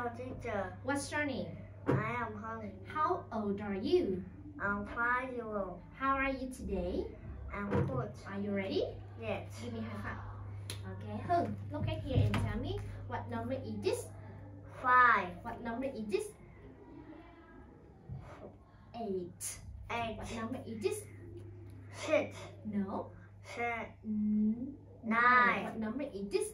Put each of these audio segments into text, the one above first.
Hello, teacher. What's your name? I am Hung. How old are you? I'm five years old. How are you today? I'm good. Are you ready? Yes. Give me a high five. Okay, look at here and tell me what number is this? Five, What number is this? Eight. eight, What number is this? six, No. seven, Mm, Nine. What number is this?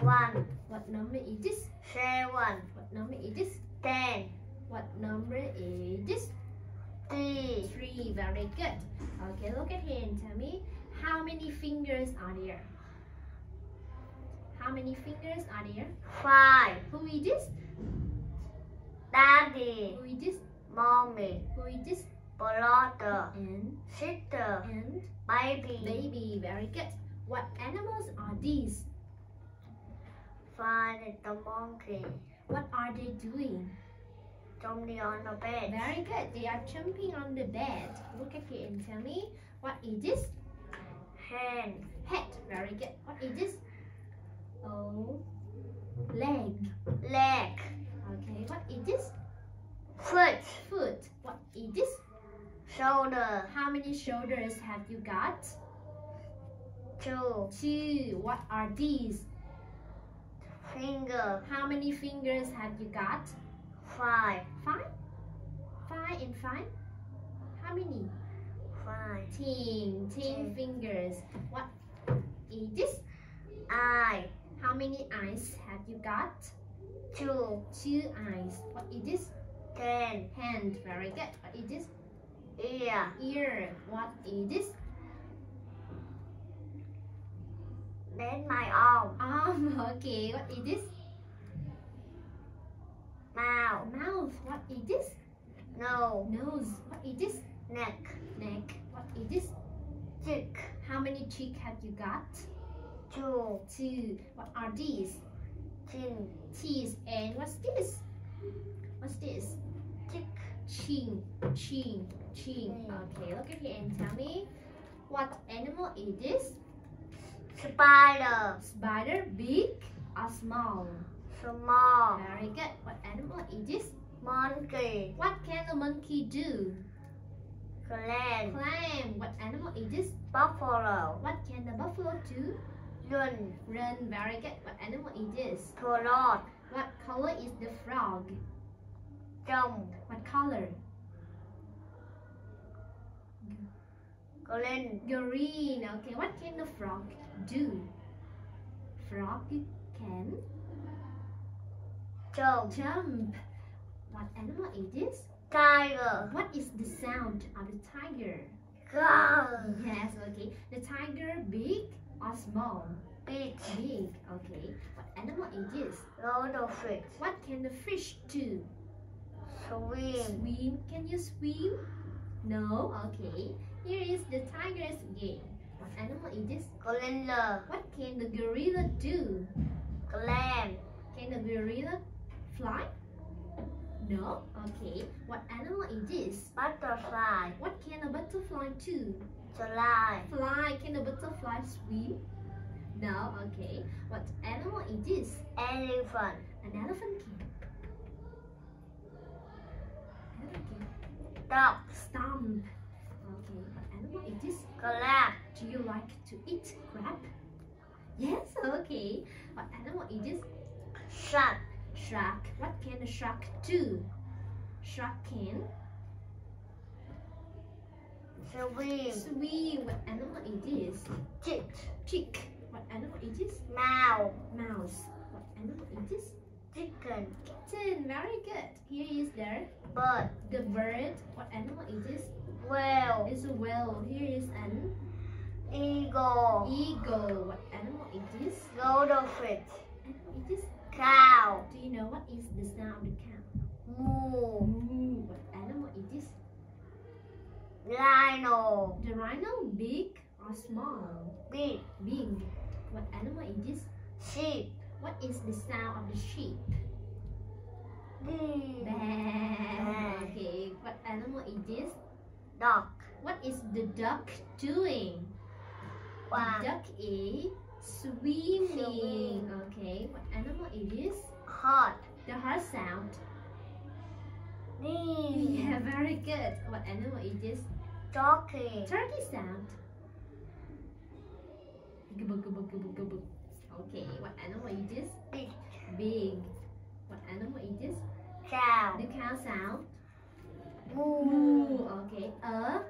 One, What number is this? seven, What number is this? ten, What number is this? three, Three. Very good. Okay, look at here and tell me how many fingers are there? How many fingers are there? five. Who is this? Daddy, Who is this? mommy, Who is this? brother, And sister, and baby. baby. Very good. What animals are these? Five the monkey. What are they doing? Jumping on the bed. Very good. They are jumping on the bed. Look at here and tell me what is this? Hand, Head. Very good. What is this? Oh, leg. leg, Okay. What is this? foot, Foot. What is this? shoulder, How many shoulders have you got? two, Two. What are these? Finger, How many fingers have you got? five, Five. Five and five. How many? five, Ten. Ten Ten. fingers. What is this? eye, How many eyes have you got? two, Two eyes. What is this? ten, Hand. Very good. What is this? ear, Ear. What is this? Then my arm, Arm. Okay. What is this? mouth, Mouth. What is this? nose, Nose. What is this? neck, Neck. What is this? cheek, How many cheek have you got? two, Two. What are these? chin, Teeth. And what's this? What's this? cheek, Chin. Chin. Chin. Okay, look at here and tell me what animal is this? Spider, Spider, big or small? small, Very good. What animal is this? monkey, What can a monkey do? Climb. Climb. What animal is this? buffalo, What can the buffalo do? run, Run. Very good. What animal is this? parrot, What color is the frog? jump, What color? green, Green. Okay. What can the frog do? Frog can jump, jump. What animal is this? tiger, What is the sound of the tiger? girl, Yes, okay. The tiger big or small? Big. Big, okay. What animal is this? load of fish, What can the fish do? swim, Swim. Can you swim? No? Okay. Here is the tiger's game. What animal is this? gorilla, What can the gorilla do? clam, Can the gorilla fly? No? Okay. What animal is this? butterfly, What can a butterfly do? July, Fly. Can the butterfly swim? No? Okay. What animal is this? elephant, An elephant can. Elephant can. Stump. Okay. What animal is this? crab, Do you like to eat crab? Yes, okay. What animal is this? shark, Shark. What can a shark do? Shark can swim, swim. What animal is this? chick, Chick. What animal is this? mouse, Mouse. What animal is this? chicken, Kitten. Very good. Here is the bird, the bird. What animal is this? Whale, It's a whale. Here is an eagle, eagle. What animal is this? goldfish, Animal is this? cow, Do you know what is the sound of the cow? moo, Moo. What animal is this? rhino, The rhino big or small? big, Big. What animal is this? sheep, What is the sound of the sheep? Baa. Okay. What animal is this? Duck, What is the duck doing? The duck is swimming. Swimming. Okay. What animal it is? hot, The heart sound. Nee. Yeah, very good. What animal is this? Donkey. Turkey sound. Okay, what animal is this? Big. Big. What animal is this? Cow. The cow sound. Moo. Moo. Okay. A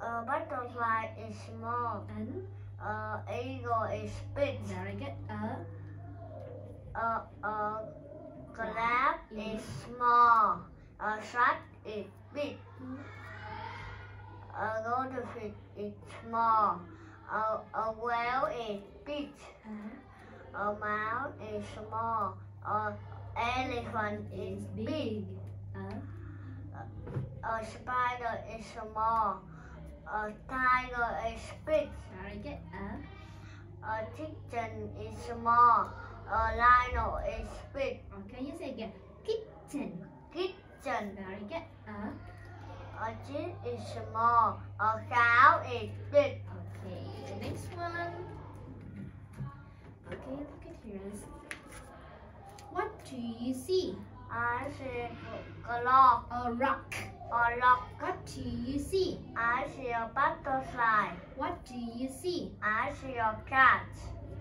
A butterfly is small. and A eagle is big. very good. A A, a crab is small. A shark is big. A goldfish is small. A, a whale is big. a A mouse is small. A elephant is is big. big. A A spider is small. A tiger is big. very good. A A chicken is small. A lion is big. Oh, okay. You say again. Kitchen. Kitchen. Very good. A A chick is small. A cow is big. okay. The next one. Okay. Look at here. What do you see? I see a clock. A rock. A rock. What do you see? I see a butterfly. What do you see? I see a cat.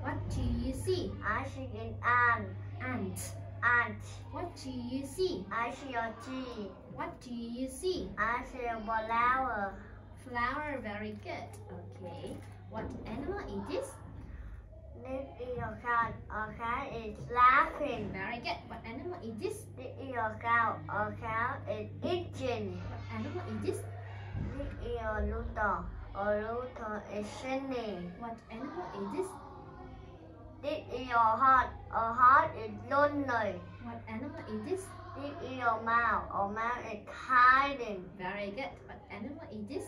What do you see? I see an ant. Ant. Ant. What do you see? I see a tree. What do you see? I see a flower. Flower. Very good. Okay. What animal is is a cat. A cat is laughing. Very good. What animal is this? Is a cow. A cow is eating. What animal is this? Is a rooster. A rooster is singing. What animal is this? Is a heart. A heart is lonely. What animal is this? This is a mouse. A mouse is hiding. Very good. What animal is this?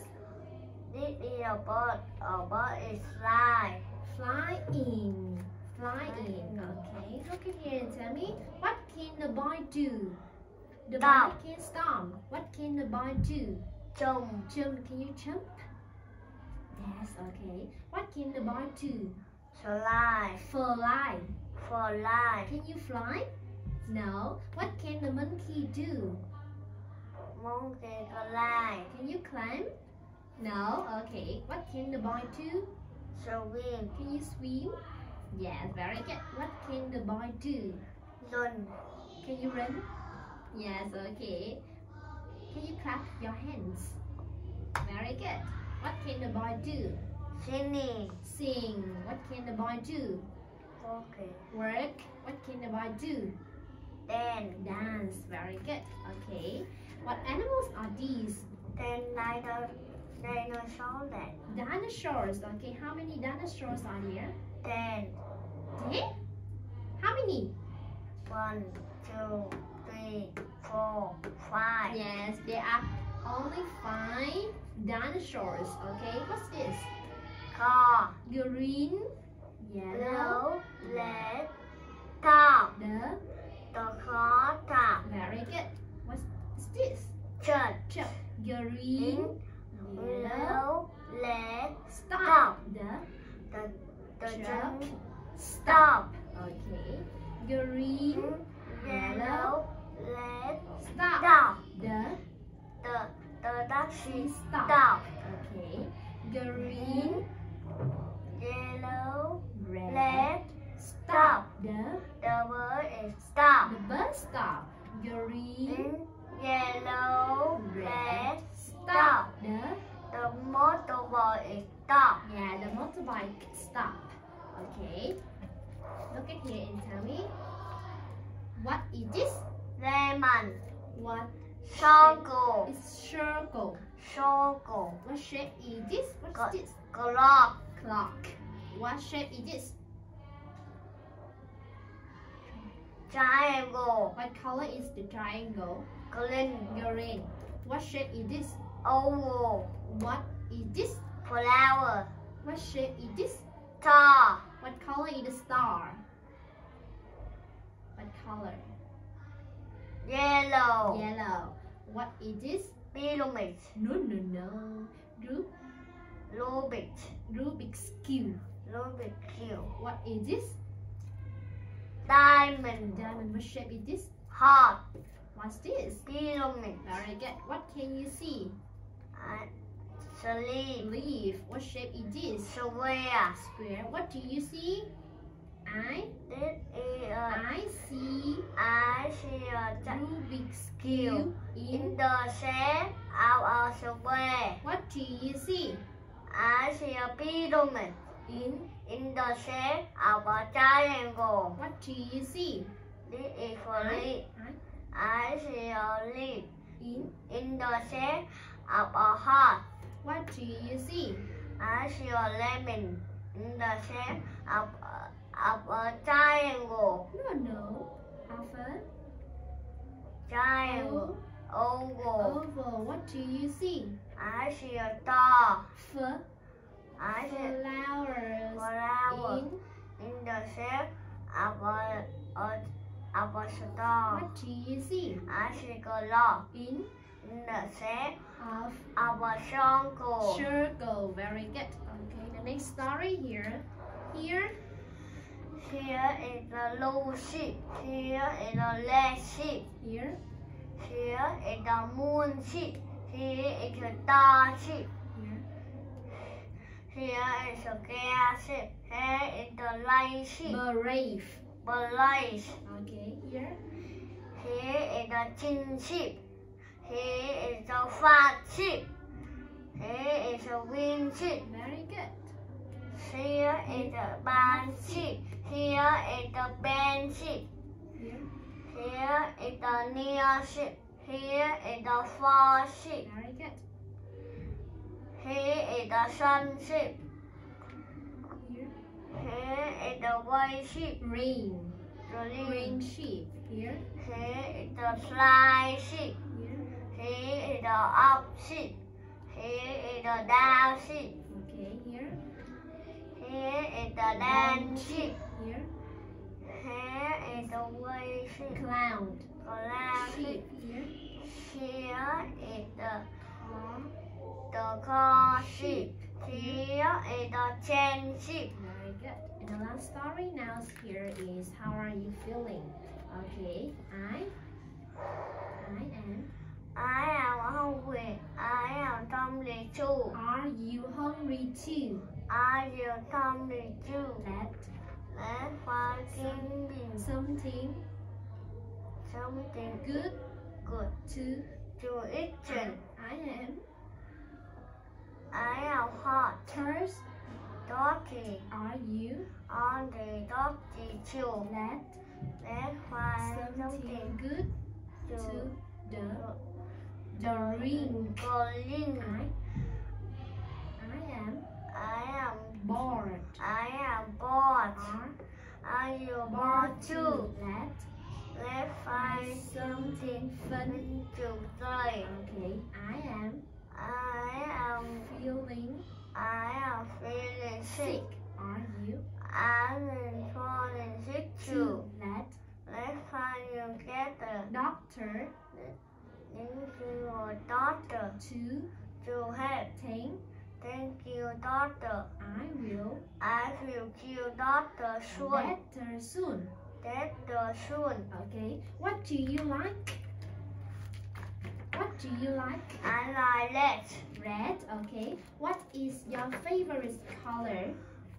This is a bird. A bird is fly. Flying. Flying. Okay. Look at here and tell me what can the boy do? The boy Stop. can stop. What can the boy do? Jump. Jump. Can you jump? Yes. Okay. What can the boy do? Fly. Fly. Fly. Can you fly? No. What can the monkey do? Monkey fly. Can you climb? No. Okay. What can the boy do? Swim. Can you swim? Yes, very good. What can the boy do? Run. Can you run? Yes, okay. Can you clap your hands? Very good. What can the boy do? Singing. Sing. What can the boy do? Okay. Work. What can the boy do? Then. Dance. Very good. Okay. What animals are these? Then dino, dinosaur then. Dinosaurs. Okay, how many dinosaurs are here? Then. Ten? How many? One, two, three, four, five. Yes, there are only five dinosaurs. Okay, what's this? Car. Green, yellow, Blue. Red. Top. the The car top. very good. What's this? Church. Chuck. Green, Yellow, Blue. Stop. The The, the jump. stop. Okay. Green, Yellow. Red. stop. Stop. The The, the taxi stop. stop. Okay. Mm-hmm. Green, Yellow. red, Red. stop. The The bird is stop. the bus stop. Green, In yellow, red, red, stop. The the motorbike is stop. yeah, the motorbike stop. Okay. Look at here and tell me what is this? Lemon, What circle, is circle? circle, What shape is this? What's this? clock, Clock. What shape is this? triangle, What color is the triangle? green, Green. What shape is this? oval, What is this? flower, What shape is this? star, What color is the star? Color? yellow, Yellow. What is this? pyramid, No, no, no. Rub Rubik, Rubik's cube. Rubik cube, What is this? diamond, Diamond. What shape is this? heart, What's this? pyramid, Very good. What can you see? Uh, and sleep, Leaf. What shape is this? square. Square. What do you see? I is a uh, I see I see a Rubik's cube in. in the shape of a square. What do you see? I see a pyramid In. in the shape of a triangle. What do you see? This is a leaf. I. I see a leaf In. in the shape of a heart. What do you see? I see a lemon in the shape of a, of a triangle. No, no. Alpha. Triangle. Oval. Oval. What do you see? I see a star. F. I see Flowers. flower In. in the shape of a, a, of a star. What do you see? I see a log In. in the shape Of. a circle. Circle. Very good. Okay. The next story here. Here. Here is a blue sheep. Here is a red sheep. Here. Here is a moon sheep. Here is the star sheep. Here. Here is a gas sheep. Here is the light sheep. Brave. Blaze. Okay. Here. Here is a chin sheep. Here is a fat sheep. Here is a wing sheep. Very good. Here is a band sheep. Here is a band sheep. Here. Here is a near sheep. Here is a far sheep. Very good. Here is the sun sheep. Here. Here is the white sheep. Green. Green. Green sheep. Here. Here is the fly sheep. Up sheep. Here is the down sheep. Okay. Here. Here is the land sheep. Here. Here is the white sheep. Cloud. Cloud sheep. Here. Here is the Car. the car sheep. Here is the chain sheep. Very good. And the last story now here is how are you feeling? Okay. I am. I am hungry. I am hungry too. Are hungry too? Are you too? Let Let's find something something good good to to eat. I am I am hot. thirst. Dirty. Are you On the dirty too. let find something something good to to the drink? Green. I I am I am bored. I am bored. Are you bored too? Let Let's find something fun. to play. Okay. I am I am feeling I am feeling sick. sick. Are you I'm falling sick too. Let Let's find you get the doctor into your doctor to to help. take. Thank you, doctor. I will I will kill doctor soon. better soon. Doctor soon. Okay. What do you like? What do you like? I like that. Red. Okay. What is your favorite color?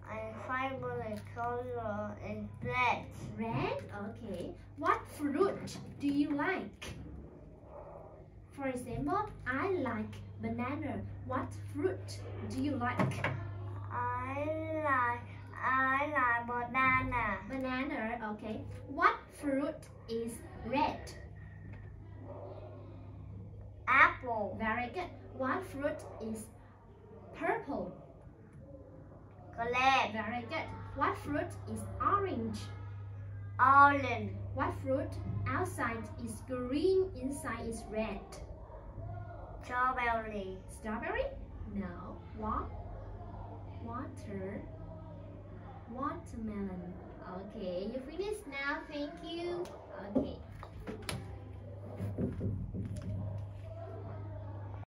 My favorite color is red. Red. Okay. What fruit do you like? For example, I like banana. What fruit do you like? I like I like banana. Banana. Okay. What fruit is red? Apple. Very good. What fruit is purple? Grape. Very good. What fruit is orange? Orange. What fruit outside is green, inside is red? Strawberry. Strawberry? No. What? Water. Watermelon. Okay, you finished now. Thank you. Okay.